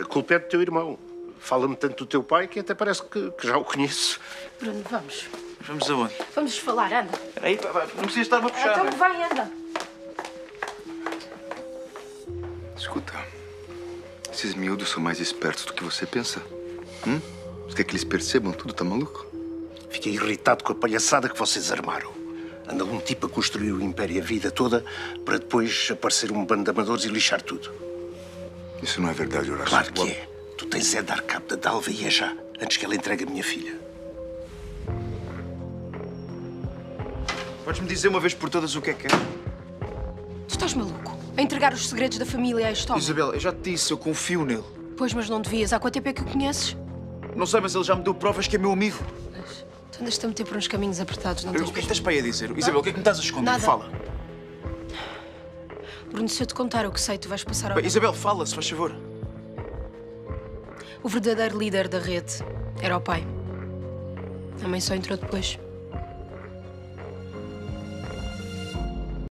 A culpa é do teu irmão. Fala-me tanto do teu pai que até parece que, que já o conheço. Bruno, vamos. Vamos aonde? Vamos falar, anda. Aí, pá, pá, não precisa estar-me a puxar. Então vai, anda. Escuta, esses miúdos são mais espertos do que você pensa. Hum? Você quer que eles percebam tudo, tá maluco? Fiquei irritado com a palhaçada que vocês armaram. Anda um tipo a construir o império a vida toda para depois aparecer um bando de amadores e lixar tudo. Isso não é verdade, Horácio. Claro que é. Tu tens é de dar cabo da Dalva e é já, antes que ela entregue a minha filha. Podes-me dizer uma vez por todas o que é que é? Tu estás maluco? A entregar os segredos da família a este homem? Isabel, eu já te disse, eu confio nele. Pois, mas não devias. Há quanto tempo é que o conheces? Não sei, mas ele já me deu provas que é meu amigo. Tu andas-te a meter por uns caminhos apertados, não Eu- tens o que é que estás para aí a dizer? Isabel, o que é que me estás a esconder? Nada. Fala. Bruno, se eu te contar o que sei, tu vais passar ao... Bem, Isabel, fala, se faz favor. O verdadeiro líder da rede era o pai. A mãe só entrou depois.